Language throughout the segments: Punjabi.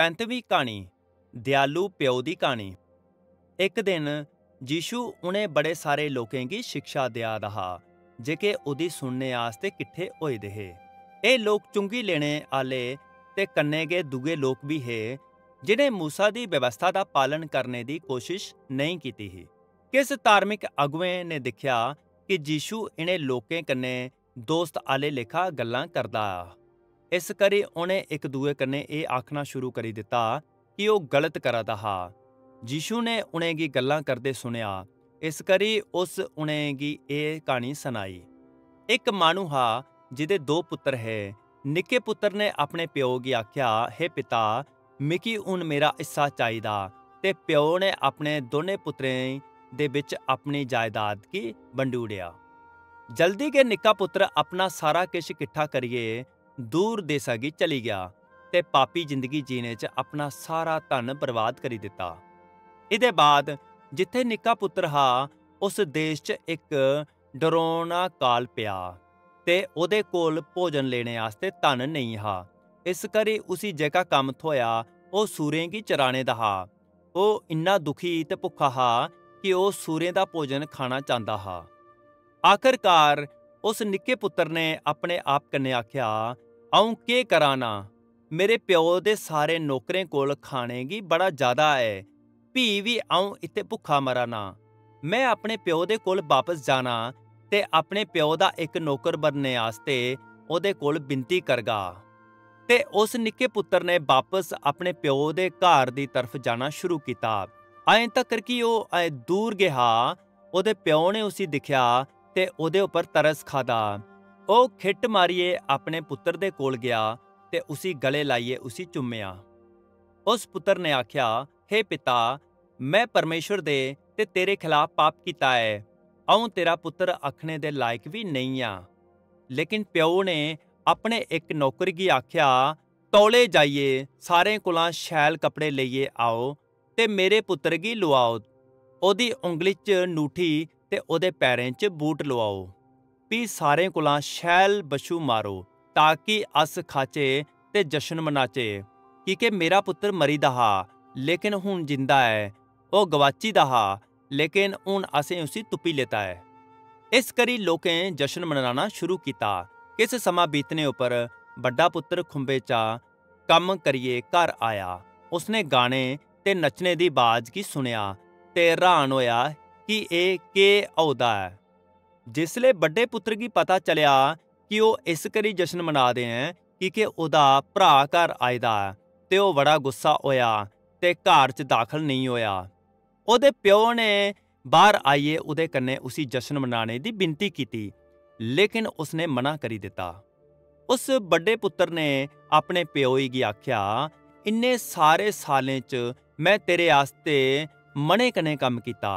35ਵੀਂ ਕਹਾਣੀ दयालु प्यो दी कहानी एक दिन यीशु उ'नें बड़े सारे लोकें गी शिक्षा देआ दा हा जेह्के ओह्दी सुनने आस्तै किट्ठे होए दे हे एह् लोक चुंगी लेने आह्ले ते कन्नै गै दुए लोक बी हे जि'नें मूसा दी व्यवस्था दा पालन करने दी कोशिश नेईं कीती ही किस धार्मिक अगुएं ने दिक्खेआ कि यीशु इ'नें लोकें कन्नै दोस्त आह्ले लेखा गल्लां करदा ਇਸ ਕਰੀ ਉਹਨੇ ਇੱਕ ਦੂਏ ਕਨੇ ਇਹ ਆਖਣਾ ਸ਼ੁਰੂ ਕਰੀ ਦਿੱਤਾ ਕਿ ਉਹ ਗਲਤ ਕਰਾ ਦਾ ਹਾ। ਯੀਸ਼ੂ ਨੇ ਉਨੇਗੀ ਗੱਲਾਂ ਕਰਦੇ ਸੁਣਿਆ। ਇਸ ਕਰੀ ਉਸ ਉਨੇਗੀ ਇਹ ਕਹਾਣੀ ਸੁਣਾਈ। ਇੱਕ ਮਾਨੂ ਹਾ ਜਿਹਦੇ ਦੋ ਪੁੱਤਰ ਹੈ। ਨਿੱਕੇ ਪੁੱਤਰ ਨੇ ਆਪਣੇ ਪਿਓ ਕੀ ਆਖਿਆ हे ਪਿਤਾ, ਮਿੱਕੀ ਉਨ ਮੇਰਾ ਹਿੱਸਾ ਚਾਹੀਦਾ ਤੇ ਪਿਓ ਨੇ ਆਪਣੇ ਦੋਨੇ ਪੁੱਤਰੇ ਦੇ ਵਿੱਚ ਆਪਣੀ ਜਾਇਦਾਦ ਕੀ ਵੰਡੂੜਿਆ। ਜਲਦੀ ਕੇ ਨਿੱਕਾ ਪੁੱਤਰ ਆਪਣਾ ਸਾਰਾ ਕਿਸ਼ ਇਕੱਠਾ ਕਰੀਏ ਦੂਰ ਦੇਸਾਂ ਕੀ ਚਲੀ ਗਿਆ ਤੇ ਪਾਪੀ ਜ਼ਿੰਦਗੀ ਜੀਣੇ 'ਚ ਆਪਣਾ ਸਾਰਾ ਧਨ ਬਰਬਾਦ ਕਰੀ ਦਿੱਤਾ। ਇਹਦੇ ਬਾਅਦ ਜਿੱਥੇ ਨਿੱਕਾ ਪੁੱਤਰ ਹਾ, ਉਸ ਦੇਸ਼ 'ਚ ਇੱਕ ਡਰਾਉਣਾ ਕਾਲ ਪਿਆ ਤੇ ਉਹਦੇ ਕੋਲ ਭੋਜਨ ਲੈਣੇ ਵਾਸਤੇ ਧਨ ਨਹੀਂ ਹਾ। ਇਸ ਕਰੇ ਉਸੀ ਜਗ੍ਹਾ ਕੰਮ ਥੋਇਆ ਉਹ ਸੂਰੇ ਕੀ ਚਰਾਣੇ ਦਾ ਹਾ। ਉਹ ਇੰਨਾ ਦੁਖੀ ਤੇ ਭੁੱਖਾ ਹਾ ਕਿ ਉਹ ਸੂਰੇ ਦਾ ਭੋਜਨ ਖਾਣਾ ਚਾਹੁੰਦਾ ਹਾ। ਆਖਰਕਾਰ ਉਸ ਨਿੱਕੇ ਪੁੱਤਰ ਨੇ ਆਪਣੇ ਆਪ ਕੰਨੇ ਆਖਿਆ ਆਉਂ ਕੇ ਕਰਾਨਾ ਮੇਰੇ ਪਿਓ ਦੇ ਸਾਰੇ ਨੌਕਰੇ ਕੋਲ ਖਾਣੇਗੀ ਬੜਾ ਜ਼ਿਆਦਾ ਹੈ ਭੀ ਵੀ ਆਉਂ ਇੱਥੇ ਭੁੱਖਾ ਮਰਾਂ ਮੈਂ ਆਪਣੇ ਪਿਓ ਦੇ ਕੋਲ ਵਾਪਸ ਜਾਣਾ ਤੇ ਆਪਣੇ ਪਿਓ ਦਾ ਇੱਕ ਨੌਕਰ ਬਣਨੇ ਆਸਤੇ ਉਹਦੇ ਕੋਲ ਬਿੰਤੀ ਕਰਗਾ ਤੇ ਉਸ ਨਿੱਕੇ ਪੁੱਤਰ ਨੇ ਵਾਪਸ ਆਪਣੇ ਪਿਓ ਦੇ ਘਰ ਦੀ ਤਰਫ ਜਾਣਾ ਸ਼ੁਰੂ ਕੀਤਾ ਐਂ ਤੱਕ ਕਿ ਉਹ ਐ ਦੂਰ ਗਿਆ ਉਹਦੇ ਪਿਓ ਨੇ ਉਸੇ ਦਿਖਿਆ ਤੇ ਉਹਦੇ ਉੱਪਰ ਤਰਸ ਖਾਦਾ ਉਹ ਖਿੱਟ ਮਾਰੀਏ ਆਪਣੇ ਪੁੱਤਰ ਦੇ ਕੋਲ ਗਿਆ ਤੇ ਉਸੀ ਗਲੇ ਲਾਈਏ ਉਸੀ ਚੁੰਮਿਆ। ਉਸ ਪੁੱਤਰ ਨੇ ਆਖਿਆ हे ਪਿਤਾ, ਮੈਂ ਪਰਮੇਸ਼ਰ ਦੇ ਤੇ ਤੇਰੇ ਖਿਲਾਫ ਪਾਪ ਕੀਤਾ ਹੈ। ਆਉਂ ਤੇਰਾ ਪੁੱਤਰ ਆਖਣੇ ਦੇ ਲਾਇਕ ਵੀ ਨਹੀਂ ਆ। ਲੇਕਿਨ ਪਿਓ ਨੇ ਆਪਣੇ ਇੱਕ ਨੌਕਰ ਕੀ ਆਖਿਆ, ਤੋਲੇ ਜਾਈਏ ਸਾਰੇ ਕੋਲਾਂ ਸ਼ੈਲ ਕਪੜੇ ਲਈਏ, ਆਓ ਤੇ ਮੇਰੇ ਪੁੱਤਰ ਕੀ ਲਵਾਓ ਉਹਦੀ ਉਂਗਲੀ 'ਚ ਨੂਠੀ ਤੇ ਉਹਦੇ ਪੈਰਾਂ 'ਚ ਬੂਟ ਲਵਾਓ फ्ही सारें कोला शैल बच्छू मारो ताकि अस खाचे ते जशन मनाचे की के मेरा पुत्तर मरी दा हा लेकिन हून जिंदा ऐ ओह् गवाची दा हा लेकिन हून असें उसी तुप्पी लेता ऐ इस करी लोकें जशन मनाना शुरू कीता किस समां बीतने उप्पर बड्डा पुत्तर खुंबे चा कम्म करियै घर आया उसने गाने ते नच्चने दी बाज गी सुनेआ ते हैरान होया कि एह् केह् होदा ऐ जिसले बड्डे पुत्र गी पता चलेआ कि ओह् इस करी जश्न मना दे ऐ की के ओह्दा भ्राऽ घर आए दा ऐ ते ओह् बड़ा गुस्सा होएआ ते घर च दाखल नेईं होएआ ओह्दे प्यो ने बाह्र आइयै ओह्दे कन्नै उसी जश्न मनाने दी विनती कीती लेकिन उसने मना करी दित्ता उस बड्डे पुत्तर ने अपने प्योई गी आखेआ इन्ने सारे सालें च मैं तेरे आस्तै मने कन्नै कम्म कीता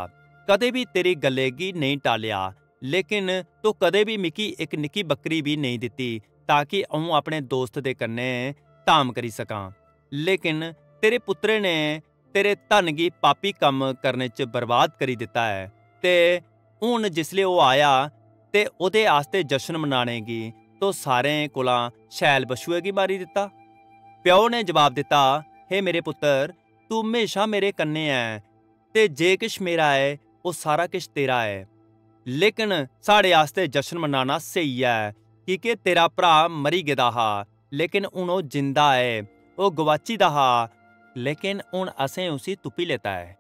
कदें बी तेरी गल्लै गी नेईं टालेआ ਟਾਲਿਆ ਲੇਕਿਨ ਤੂੰ ਕਦੇ ਵੀ ਮਿੱਕੀ ਇੱਕ ਨਿੱਕੀ ਬੱਕਰੀ ਵੀ ਨਹੀਂ ਦਿੱਤੀ ਤਾਂ ਕਿ ਅਉਂ ਆਪਣੇ ਦੋਸਤ ਦੇ ਕੰਨੇ ਧਾਮ ਕਰੀ ਸਕਾਂ। ਲੇਕਿਨ ਤੇਰੇ ਪੁੱਤਰੇ ਨੇ ਤੇਰੇ ਧਨ ਕੀ ਪਾਪੀ ਕੰਮ ਕਰਨੇ 'ਚ ਬਰਬਾਦ ਕਰੀ ਦਿੱਤਾ ਹੈ ਤੇ ਹੁਣ ਜਿਸਲੇ ਉਹ ਆਇਆ ਤੇ ਉਹਦੇ ਆਸਤੇ ਜਸ਼ਨ ਮਨਾਣੇਗੀ, ਤੋ ਸਾਰੇ ਕੋਲਾਂ ਸ਼ੈਲ ਬਸ਼ੂਏਗੀ ਮਾਰੀ ਦਿੱਤਾ। ਪਿਓ ਨੇ ਜਵਾਬ ਦਿੱਤਾ हे ਮੇਰੇ ਪੁੱਤਰ, ਤੂੰ ਹਮੇਸ਼ਾ ਮੇਰੇ ਕੰਨੇ ਐ ਤੇ ਜੇ ਕਿਛ ਮੇਰਾ ਹੈ, ਉਹ ਸਾਰਾ ਕਿਛ ਤੇਰਾ ਹੈ ਲੇਕਿਨ ਸਾਡੇ ਆਸਤੇ ਜਸ਼ਨ ਮਨਾਣਾ ਸਹੀ ਹੈ ਕਿ ਤੇਰਾ ਭਰਾ ਮਰੀ ਗਿਆ ਹਾ, ਲੇਕਿਨ ਹੁਣ ਉਹ ਜਿੰਦਾ ਹੈ ਉਹ ਗਵਾਚੀ ਦਾ ਹਾ, ਲੇਕਿਨ ਹੁਣ ਅਸੇ ਉਸੇ ਤੁਪੀ ਲੈਤਾ ਹੈ